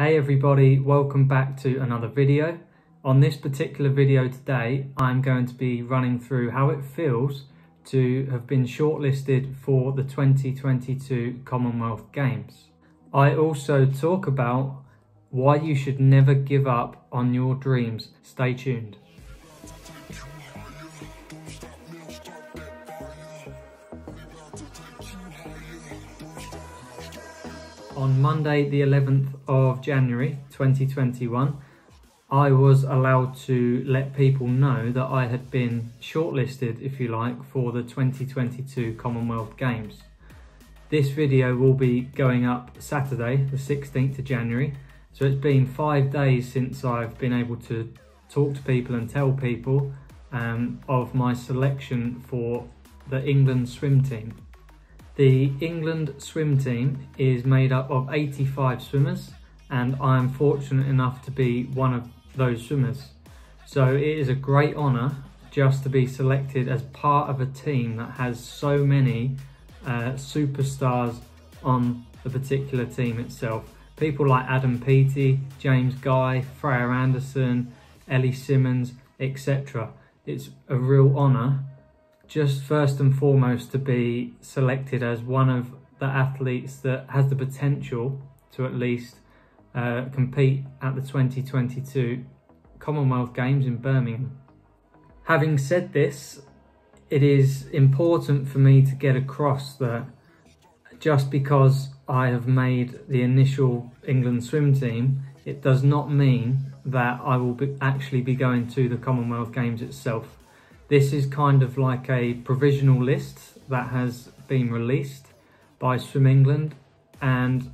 Hey everybody, welcome back to another video. On this particular video today, I'm going to be running through how it feels to have been shortlisted for the 2022 Commonwealth Games. I also talk about why you should never give up on your dreams. Stay tuned. On Monday, the 11th of January 2021, I was allowed to let people know that I had been shortlisted, if you like, for the 2022 Commonwealth Games. This video will be going up Saturday, the 16th of January. So it's been five days since I've been able to talk to people and tell people um, of my selection for the England swim team. The England swim team is made up of 85 swimmers and I'm fortunate enough to be one of those swimmers. So it is a great honour just to be selected as part of a team that has so many uh, superstars on the particular team itself. People like Adam Peaty, James Guy, Freya Anderson, Ellie Simmonds, etc. It's a real honour just first and foremost to be selected as one of the athletes that has the potential to at least uh, compete at the 2022 Commonwealth Games in Birmingham. Having said this, it is important for me to get across that just because I have made the initial England swim team, it does not mean that I will be actually be going to the Commonwealth Games itself. This is kind of like a provisional list that has been released by Swim England and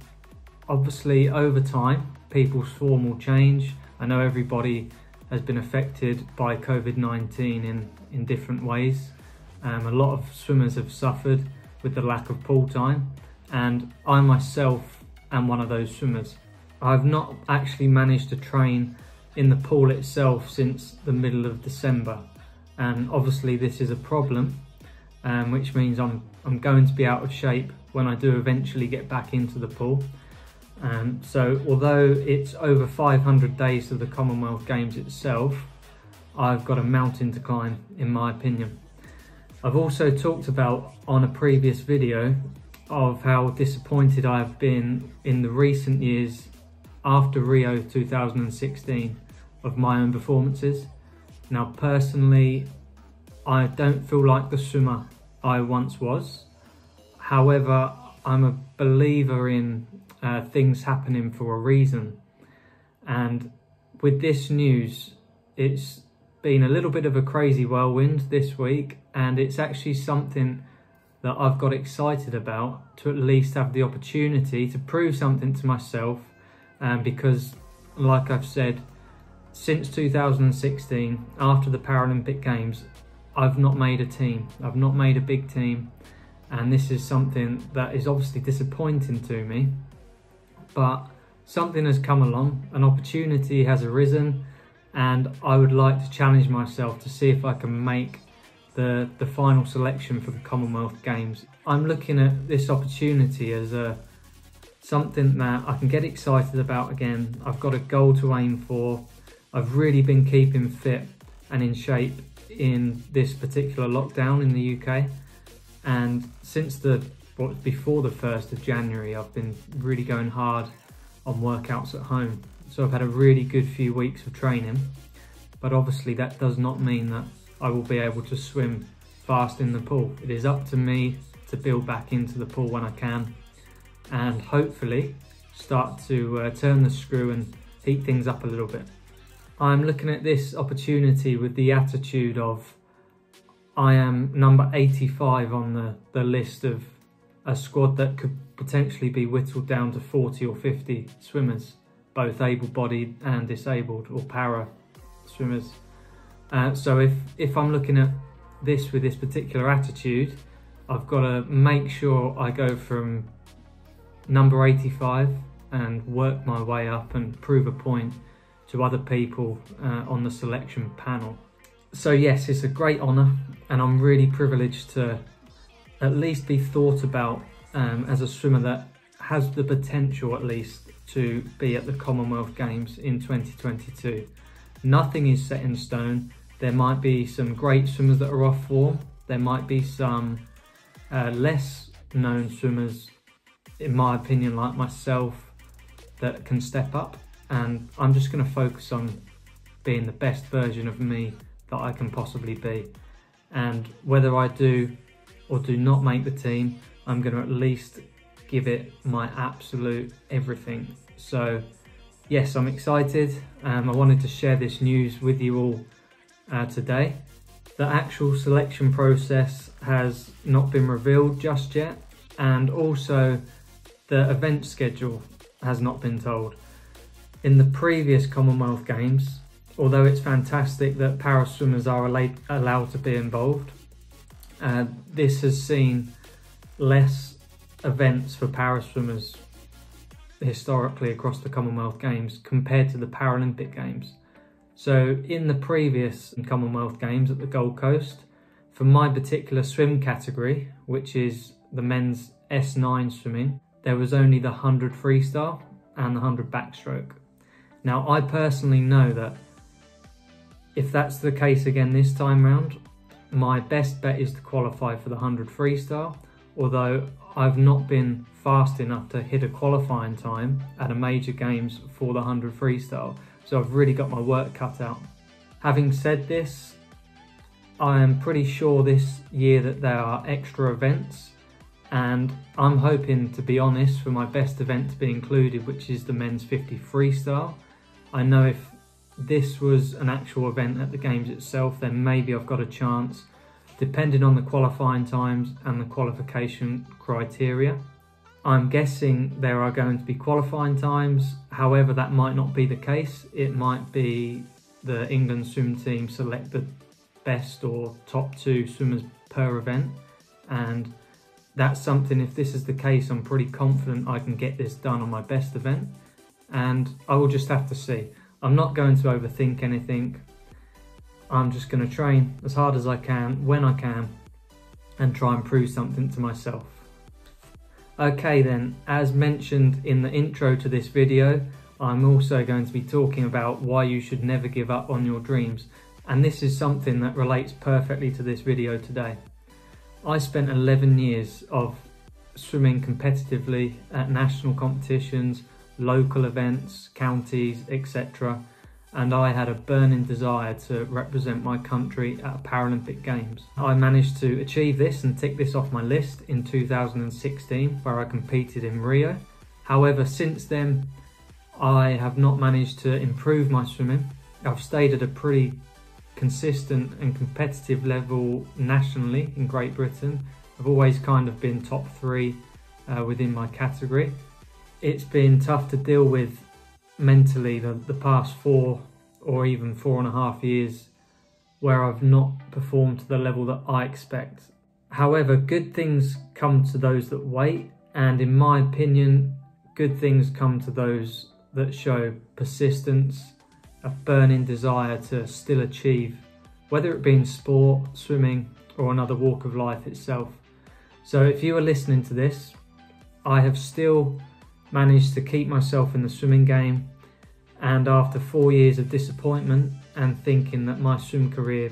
obviously over time people's form will change. I know everybody has been affected by COVID-19 in, in different ways. Um, a lot of swimmers have suffered with the lack of pool time and I myself am one of those swimmers. I've not actually managed to train in the pool itself since the middle of December and obviously this is a problem um, which means I'm, I'm going to be out of shape when I do eventually get back into the pool. Um, so although it's over 500 days to the Commonwealth Games itself, I've got a mountain to climb in my opinion. I've also talked about on a previous video of how disappointed I've been in the recent years after Rio 2016 of my own performances. Now, personally, I don't feel like the swimmer I once was. However, I'm a believer in uh, things happening for a reason. And with this news, it's been a little bit of a crazy whirlwind this week, and it's actually something that I've got excited about to at least have the opportunity to prove something to myself. Um, because, like I've said, since 2016, after the Paralympic Games, I've not made a team. I've not made a big team. And this is something that is obviously disappointing to me. But something has come along, an opportunity has arisen, and I would like to challenge myself to see if I can make the, the final selection for the Commonwealth Games. I'm looking at this opportunity as a something that I can get excited about again. I've got a goal to aim for. I've really been keeping fit and in shape in this particular lockdown in the UK. And since the what before the 1st of January, I've been really going hard on workouts at home. So I've had a really good few weeks of training, but obviously that does not mean that I will be able to swim fast in the pool. It is up to me to build back into the pool when I can and hopefully start to uh, turn the screw and heat things up a little bit. I'm looking at this opportunity with the attitude of I am number 85 on the, the list of a squad that could potentially be whittled down to 40 or 50 swimmers, both able-bodied and disabled or para swimmers. Uh, so if, if I'm looking at this with this particular attitude, I've got to make sure I go from number 85 and work my way up and prove a point to other people uh, on the selection panel. So yes, it's a great honour and I'm really privileged to at least be thought about um, as a swimmer that has the potential at least to be at the Commonwealth Games in 2022. Nothing is set in stone. There might be some great swimmers that are off form. There might be some uh, less known swimmers, in my opinion, like myself, that can step up. And I'm just going to focus on being the best version of me that I can possibly be. And whether I do or do not make the team, I'm going to at least give it my absolute everything. So, yes, I'm excited. Um, I wanted to share this news with you all uh, today. The actual selection process has not been revealed just yet, and also the event schedule has not been told. In the previous Commonwealth Games, although it's fantastic that para swimmers are allowed to be involved, uh, this has seen less events for para swimmers historically across the Commonwealth Games compared to the Paralympic Games. So in the previous Commonwealth Games at the Gold Coast, for my particular swim category, which is the men's S9 swimming, there was only the 100 freestyle and the 100 backstroke. Now I personally know that if that's the case again this time round, my best bet is to qualify for the 100 freestyle, although I've not been fast enough to hit a qualifying time at a major games for the 100 freestyle, so I've really got my work cut out. Having said this, I am pretty sure this year that there are extra events and I'm hoping to be honest for my best event to be included which is the men's 50 freestyle. I know if this was an actual event at the games itself, then maybe I've got a chance, depending on the qualifying times and the qualification criteria. I'm guessing there are going to be qualifying times, however, that might not be the case. It might be the England swim team select the best or top two swimmers per event, and that's something, if this is the case, I'm pretty confident I can get this done on my best event, and I will just have to see. I'm not going to overthink anything. I'm just going to train as hard as I can, when I can, and try and prove something to myself. Okay then, as mentioned in the intro to this video, I'm also going to be talking about why you should never give up on your dreams. And this is something that relates perfectly to this video today. I spent 11 years of swimming competitively at national competitions, local events, counties, etc. And I had a burning desire to represent my country at Paralympic Games. I managed to achieve this and tick this off my list in 2016 where I competed in Rio. However, since then, I have not managed to improve my swimming. I've stayed at a pretty consistent and competitive level nationally in Great Britain. I've always kind of been top three uh, within my category it's been tough to deal with mentally the, the past four or even four and a half years where I've not performed to the level that I expect. However, good things come to those that wait, and in my opinion, good things come to those that show persistence, a burning desire to still achieve, whether it be in sport, swimming, or another walk of life itself. So, if you are listening to this, I have still managed to keep myself in the swimming game. And after four years of disappointment and thinking that my swim career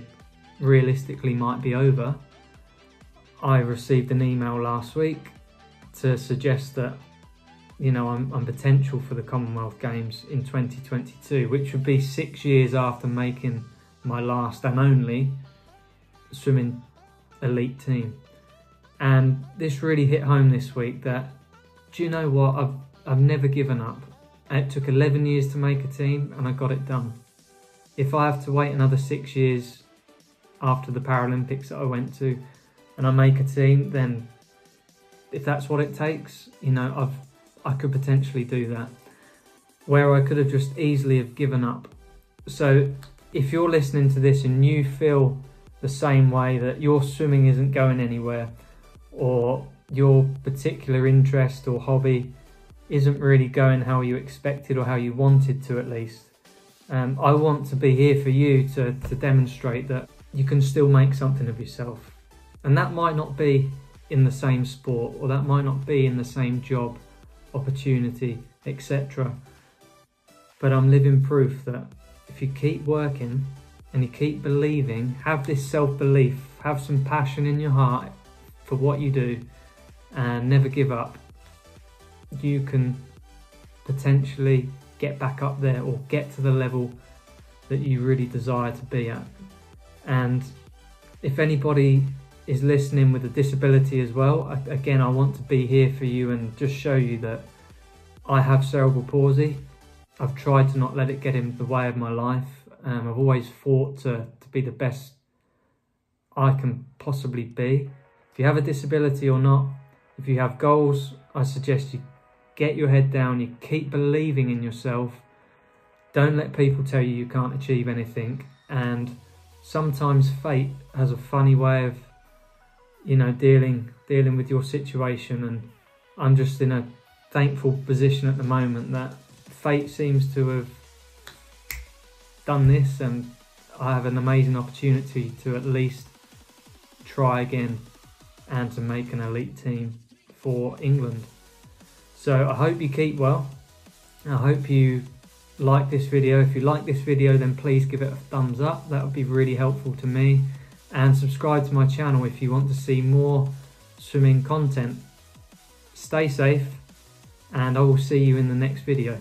realistically might be over, I received an email last week to suggest that you know I'm, I'm, potential for the Commonwealth Games in 2022, which would be six years after making my last and only swimming elite team. And this really hit home this week that do you know what I've I've never given up. It took 11 years to make a team and I got it done. If I have to wait another six years after the Paralympics that I went to and I make a team, then if that's what it takes, you know, I've I could potentially do that. Where I could have just easily have given up. So if you're listening to this and you feel the same way that your swimming isn't going anywhere or your particular interest or hobby isn't really going how you expected or how you wanted to at least. Um, I want to be here for you to, to demonstrate that you can still make something of yourself. And that might not be in the same sport or that might not be in the same job opportunity etc. But I'm living proof that if you keep working and you keep believing, have this self belief, have some passion in your heart for what you do, and never give up, you can potentially get back up there or get to the level that you really desire to be at. And if anybody is listening with a disability as well, again, I want to be here for you and just show you that I have cerebral palsy. I've tried to not let it get in the way of my life. Um, I've always fought to, to be the best I can possibly be. If you have a disability or not, if you have goals, I suggest you get your head down, you keep believing in yourself. Don't let people tell you you can't achieve anything. And sometimes fate has a funny way of, you know, dealing dealing with your situation. And I'm just in a thankful position at the moment that fate seems to have done this, and I have an amazing opportunity to at least try again and to make an elite team for England. So I hope you keep well. I hope you like this video. If you like this video, then please give it a thumbs up. That would be really helpful to me. And subscribe to my channel if you want to see more swimming content. Stay safe and I will see you in the next video.